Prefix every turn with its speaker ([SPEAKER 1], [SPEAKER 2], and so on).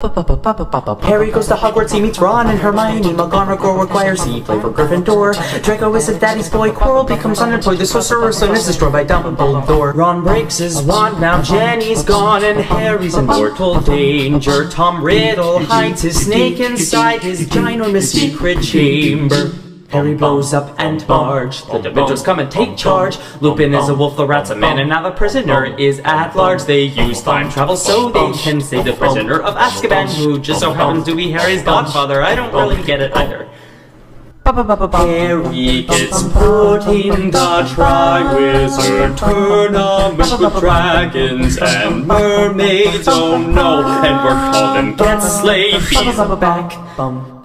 [SPEAKER 1] Harry goes to Hogwarts, he meets Ron and Hermione. McGonagall requires he play for Gryffindor. Draco is a daddy's boy. Quirrell becomes unemployed. The Sorcerer's Stone is destroyed by Dumbledore. Ron breaks his wand, now Ginny's gone, and Harry's in mortal danger. Tom Riddle hides his snake inside his ginormous secret chamber. Harry blows up Aunt Marge. The Dementors come and take charge. Lupin is a wolf, the rat's a man, and now the prisoner is at large. They use time travel so they can save the prisoner of Azkaban, who just so happens to be Harry's godfather. I don't really get it either. Harry gets put in the Triwizard Tournament with dragons and mermaids, oh no, Edward Cullen Get Slade, he's back. Bum.